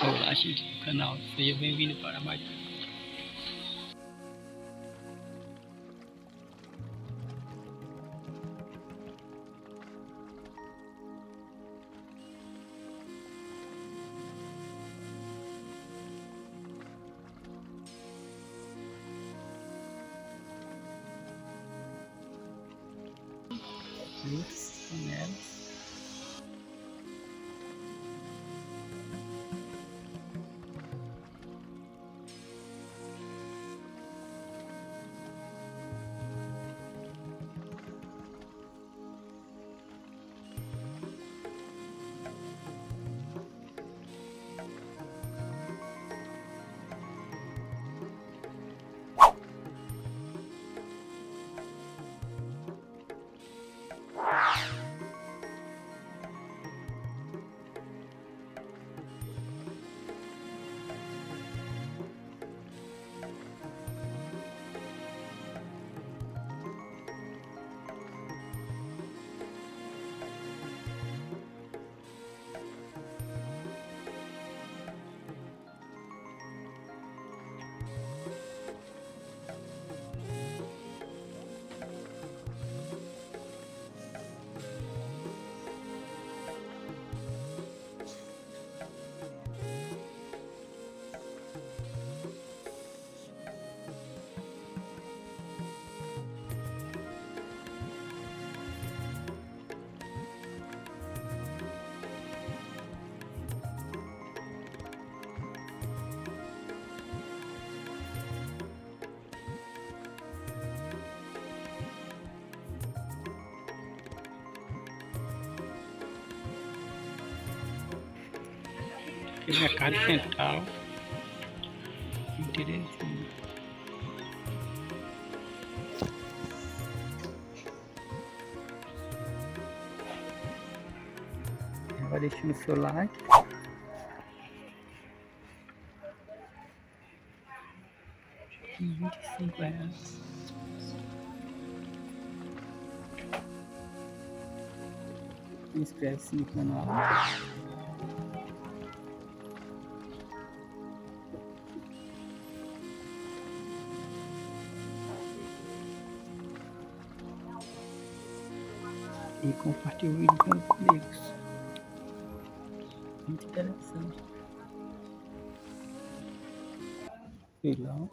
Olá, gente do canal, seja bem-vindo para mais frutas, panelas. Aqui mercado central. Interesante. Vai deixando o seu like. Vinte e cinco reais. Inscreve-se no canal. E compartilhe o vídeo com os amigos. Muito interessante. Filão.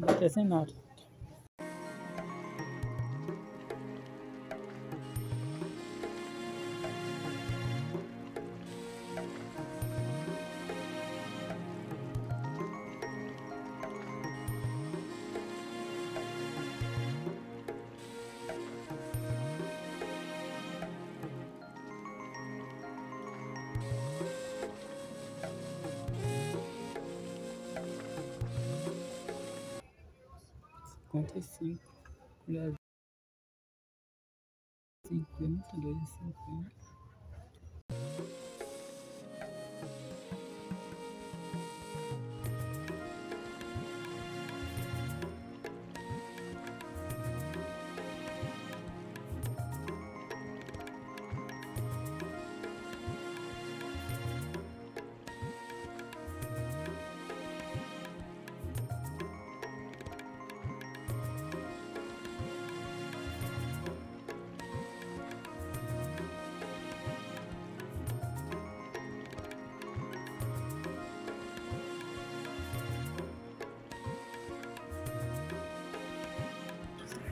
but isn't not 45, mulher 50, 250.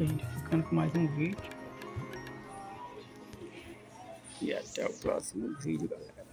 a gente ficando com mais um vídeo. E até o próximo vídeo, galera.